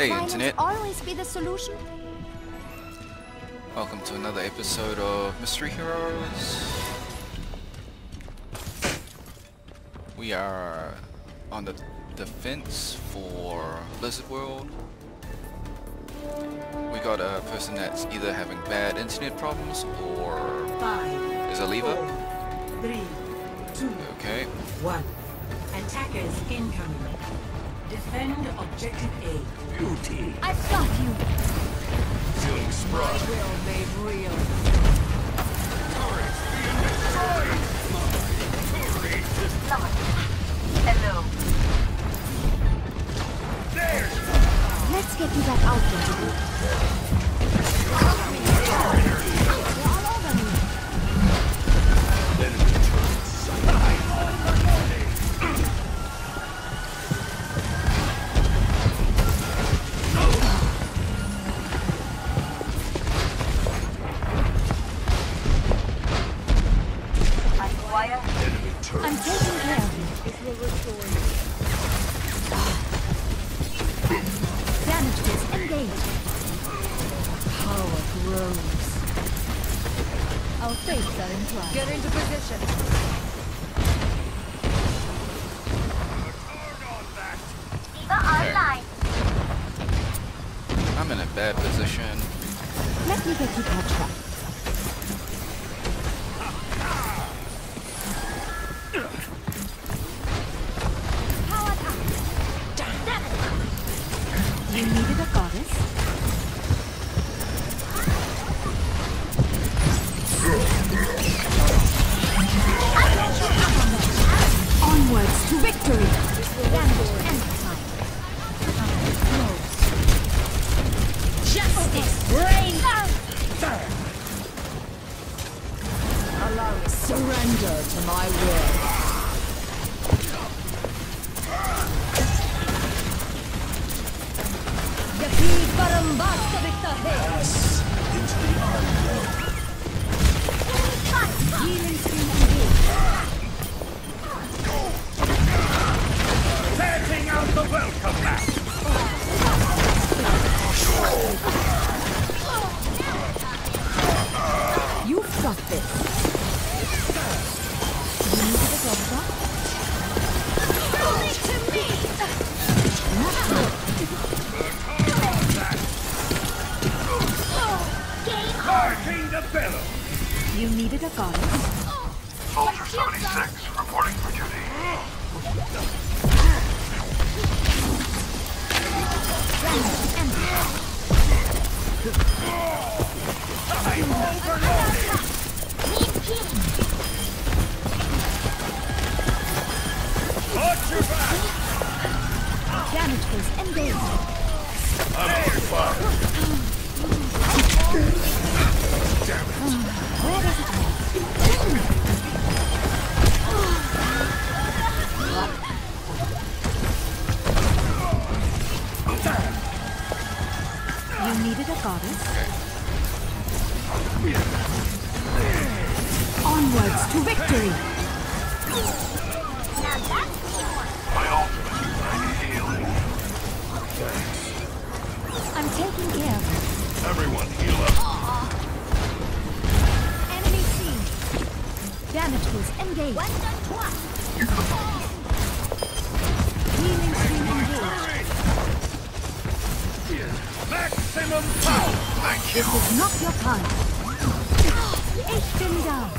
Hey, violence Internet. always be the solution? Welcome to another episode of Mystery Heroes. We are on the defense for Blizzard World. We got a person that's either having bad internet problems or Five, is a lever. four, three, two, Okay. one. Attackers incoming. Defend objective A. Beauty. I've got you. Feeling sprung. Will made real. Is. Power grows. Our fates are entwined. Get into position. Eva. I'm in a bad position. Let me get you patched to victory! Justice reigns! Allow surrender to my will. You needed a goddess? Soldier 76 reporting for duty. I'm overloaded. Watch your back. Damage was engaged. I'm on fire. Needed a goddess? Onwards to victory! My ultimate is healing. I'm taking care of you. Everyone heal up. Enemy seen. Damage was engaged. Healing This is not your time. Ich bin da.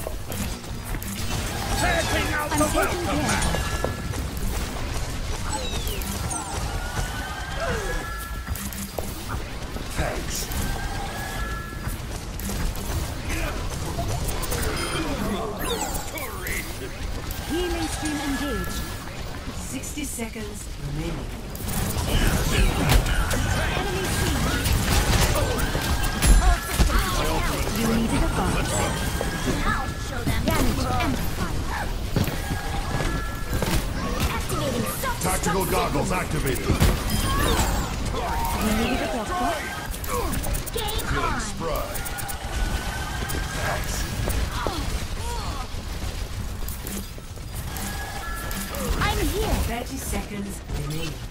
I'm taking care. Thanks. Healing stream engaged. 60 seconds remaining. You needed a goddess. Damage and. Activating soft Tactical goggles activated. You needed a doctor? Feeling spry. Thanks. I'm here. 30 seconds remaining.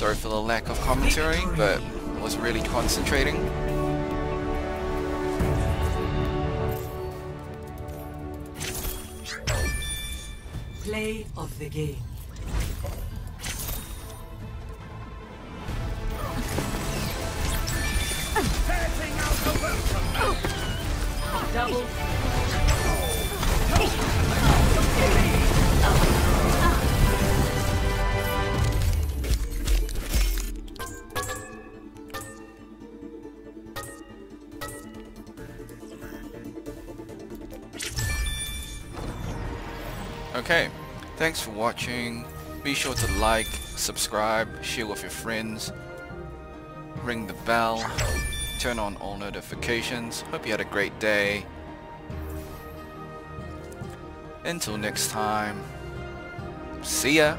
Sorry for the lack of commentary, but I was really concentrating. Play of the game. Double. Okay, thanks for watching. Be sure to like, subscribe, share with your friends, ring the bell, turn on all notifications. Hope you had a great day. Until next time, see ya!